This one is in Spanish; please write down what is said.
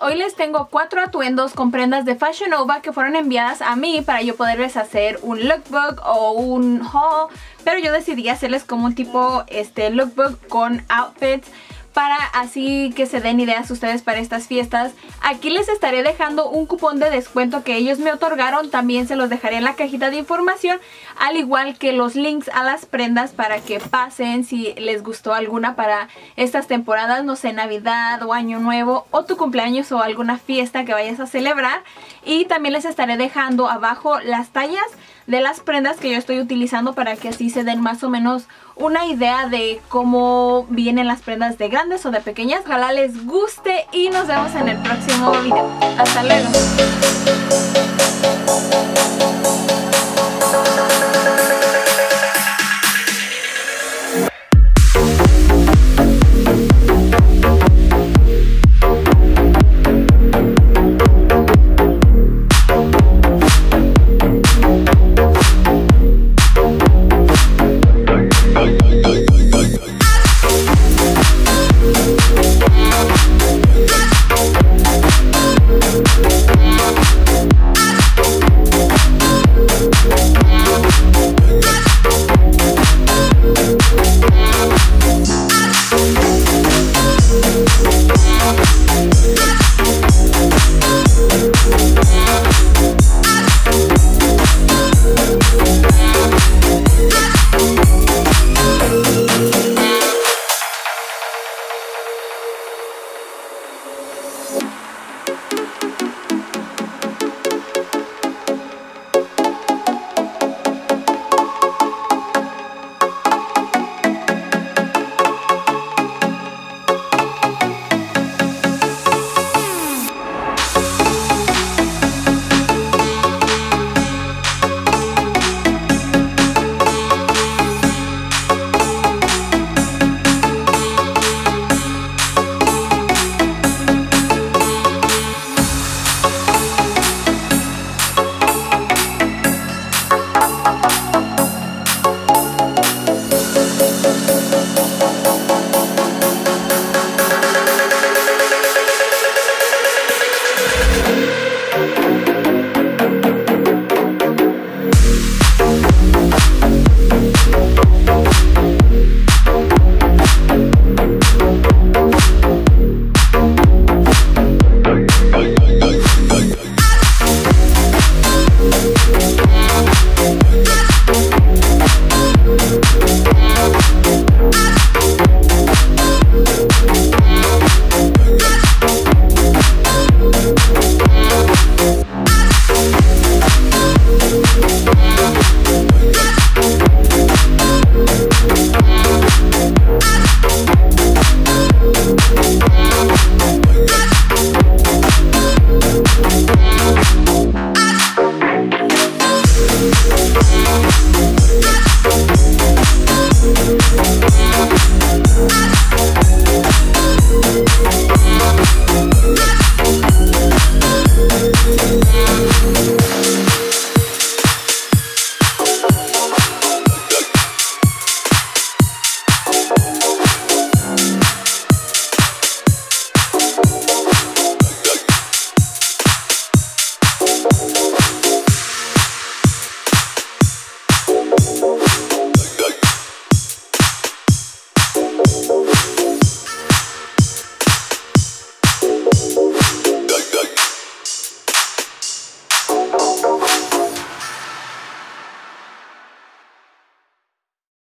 hoy les tengo cuatro atuendos con prendas de Fashion Nova que fueron enviadas a mí para yo poderles hacer un lookbook o un haul, pero yo decidí hacerles como un tipo este lookbook con outfits para así que se den ideas ustedes para estas fiestas. Aquí les estaré dejando un cupón de descuento que ellos me otorgaron, también se los dejaré en la cajita de información, al igual que los links a las prendas para que pasen si les gustó alguna para estas temporadas, no sé, Navidad o Año Nuevo o tu cumpleaños o alguna fiesta que vayas a celebrar. Y también les estaré dejando abajo las tallas de las prendas que yo estoy utilizando para que así se den más o menos una idea de cómo vienen las prendas de grandes o de pequeñas. Ojalá les guste y nos vemos en el próximo video. Hasta luego.